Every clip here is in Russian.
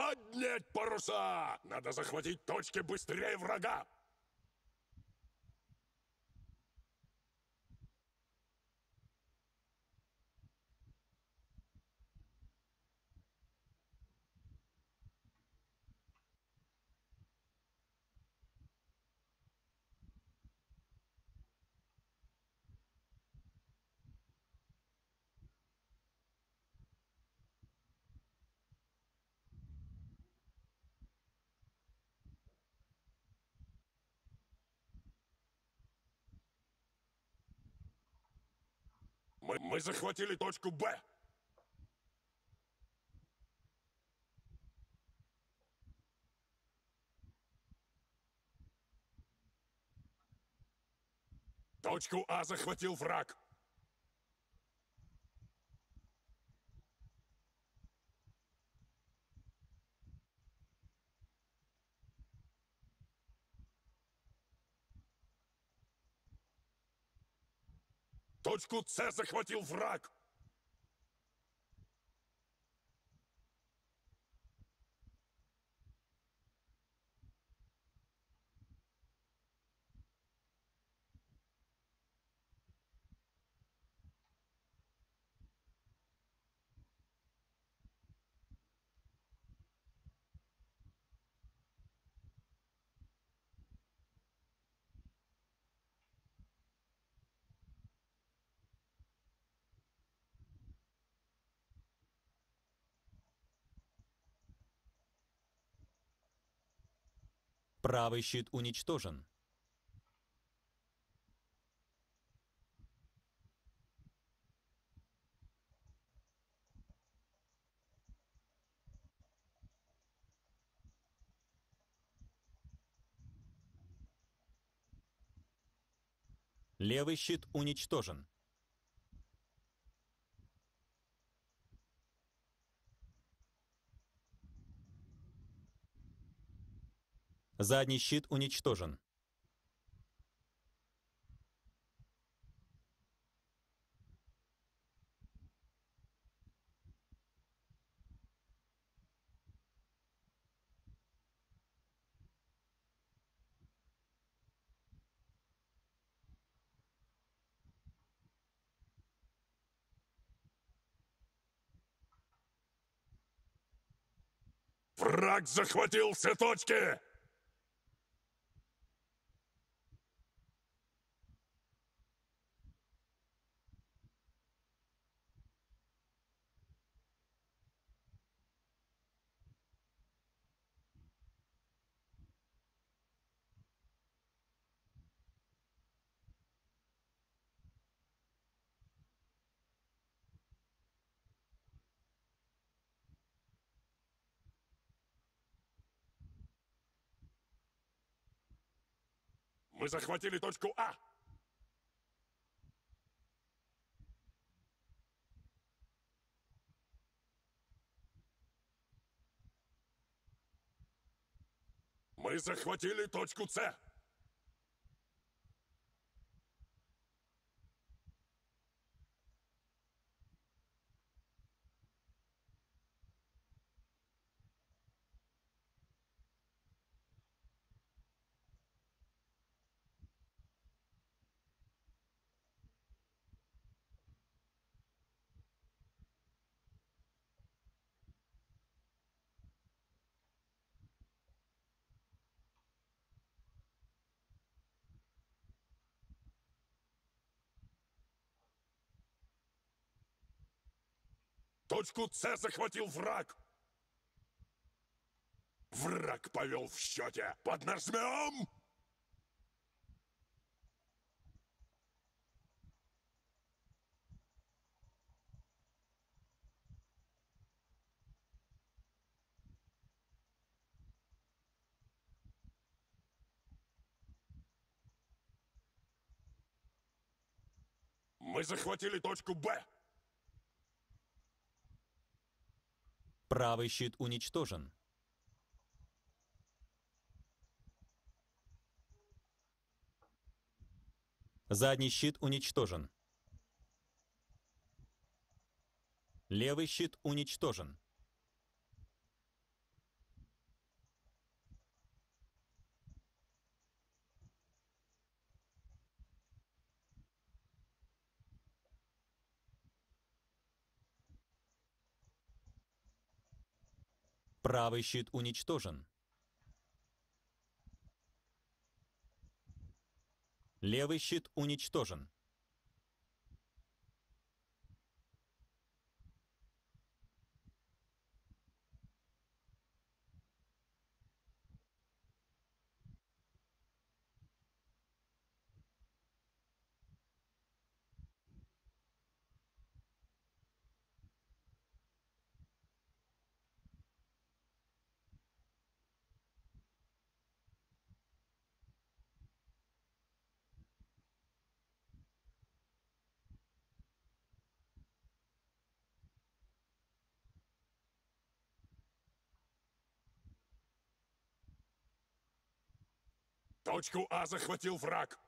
Поднять паруса! Надо захватить точки быстрее врага! Мы, захватили точку Б. Точку А захватил враг. Точку С захватил враг. Правый щит уничтожен. Левый щит уничтожен. Задний щит уничтожен. Враг захватил все точки! Мы захватили точку А. Мы захватили точку С. Точку С захватил враг. Враг повел в счете. Поднажмем! Мы захватили точку Б. Правый щит уничтожен. Задний щит уничтожен. Левый щит уничтожен. Правый щит уничтожен. Левый щит уничтожен. Точку А захватил враг.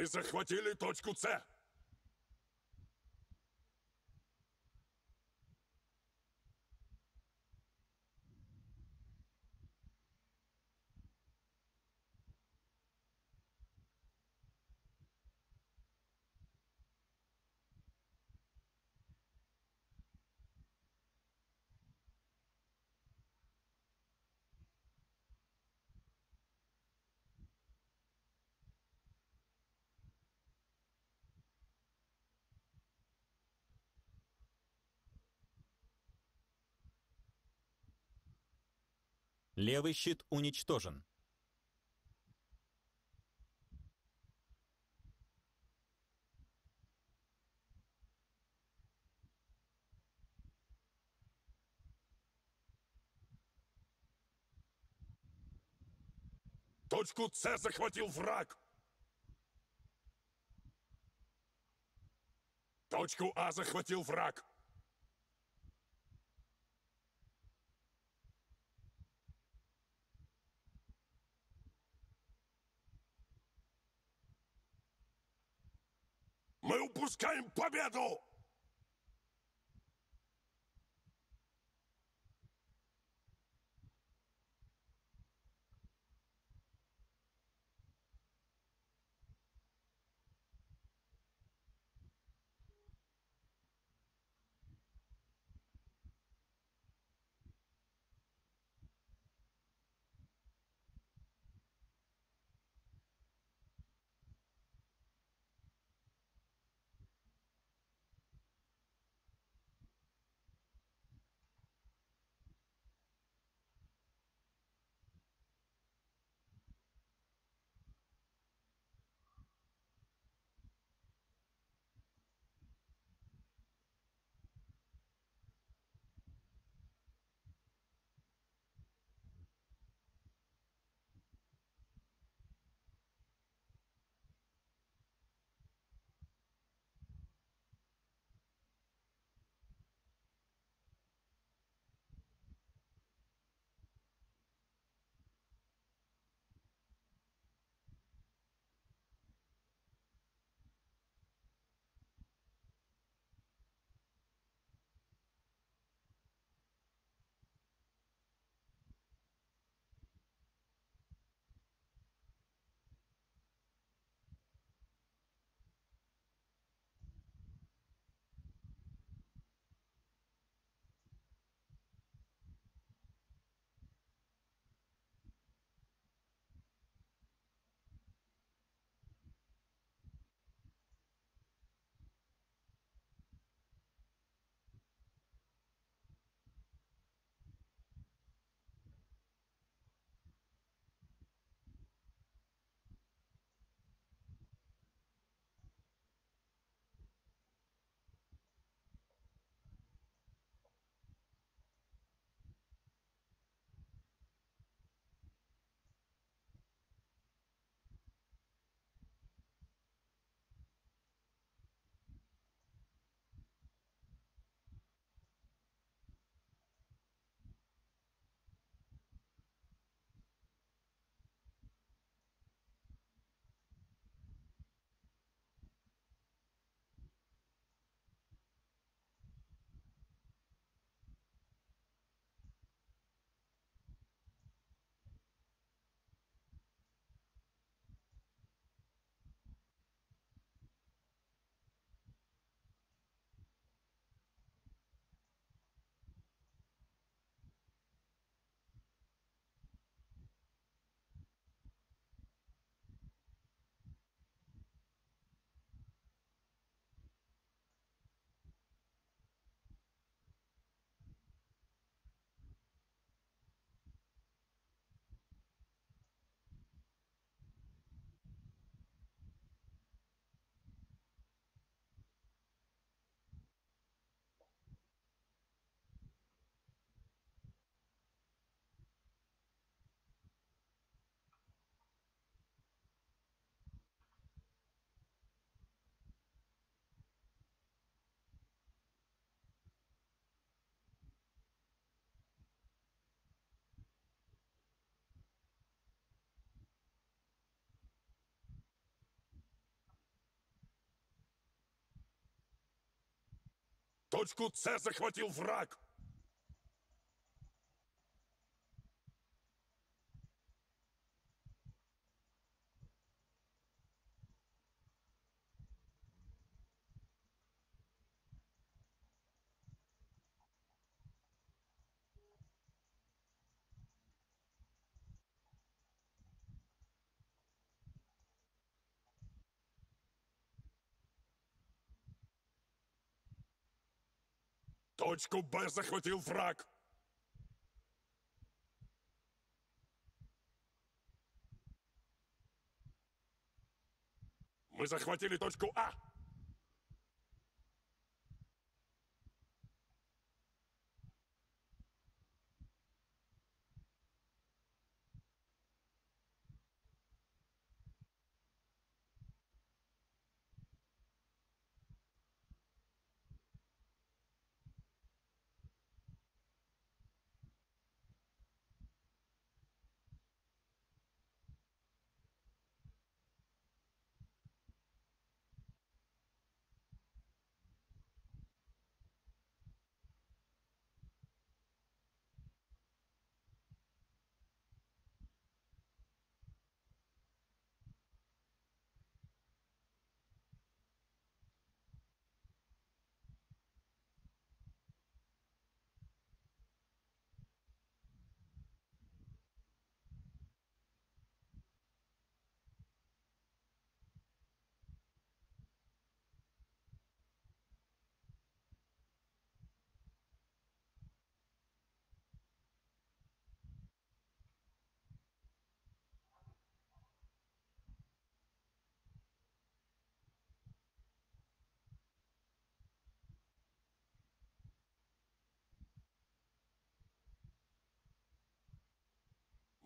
Мы захватили точку С. Левый щит уничтожен. Точку С захватил враг. Точку А захватил враг. Мы упускаем победу! Точку С захватил враг. Точку Б захватил враг. Мы захватили точку А.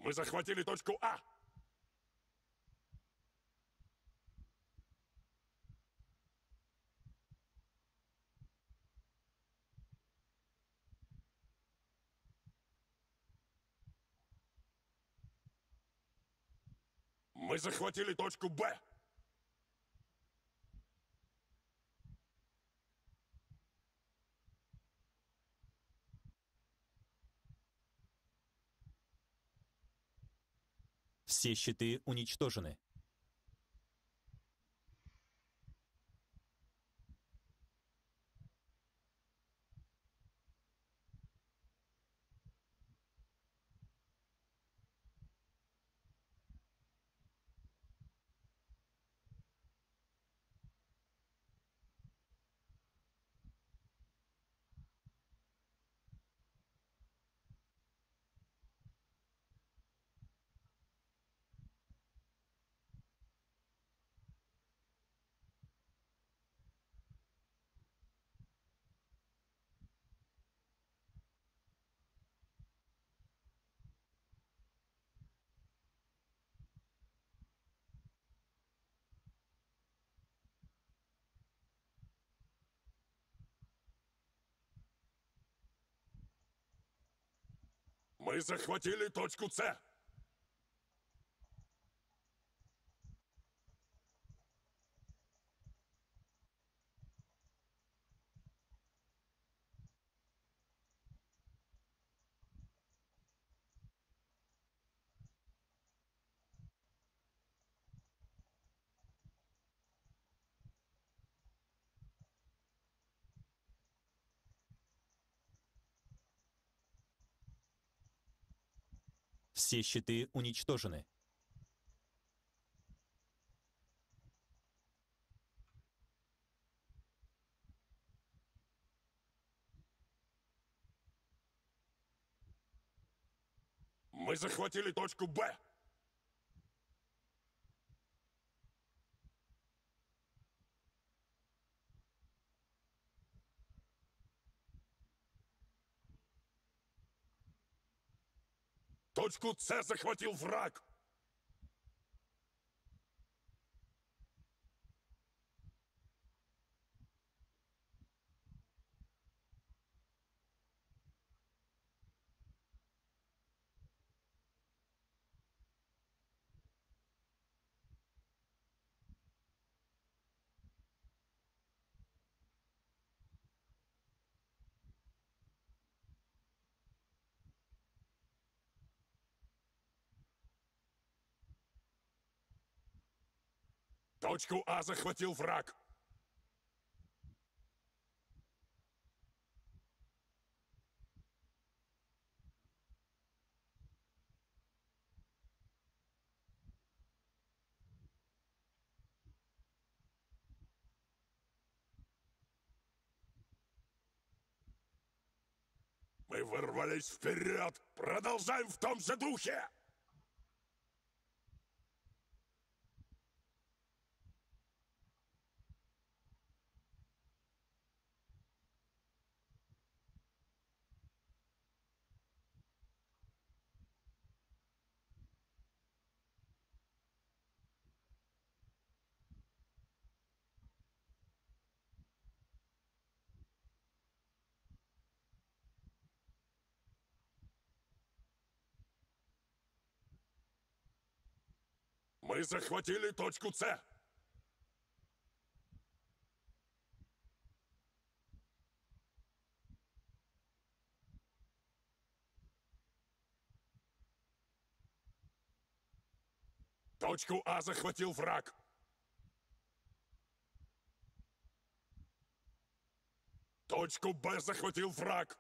Мы захватили точку А. Мы захватили точку Б. Все щиты уничтожены. Мы захватили точку С. Все щиты уничтожены. Мы захватили точку Б. Точку С захватил враг. Точку А захватил враг. Мы вырвались вперед! Продолжаем в том же духе! Мы захватили точку С. Точку А захватил враг. Точку Б захватил враг.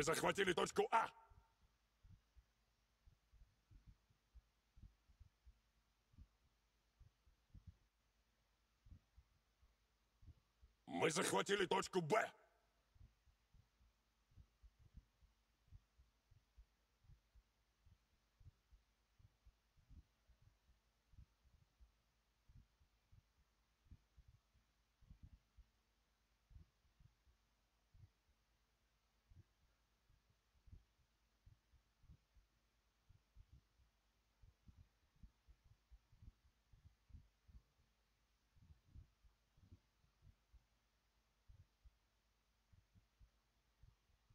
Мы захватили точку А. Мы захватили точку Б.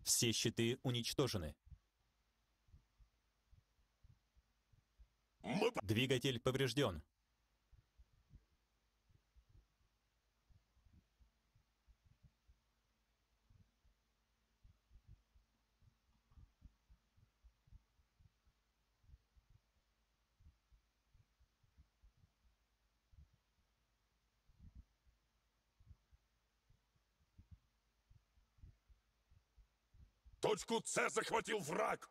Все щиты уничтожены. Двигатель поврежден. Точку С захватил враг.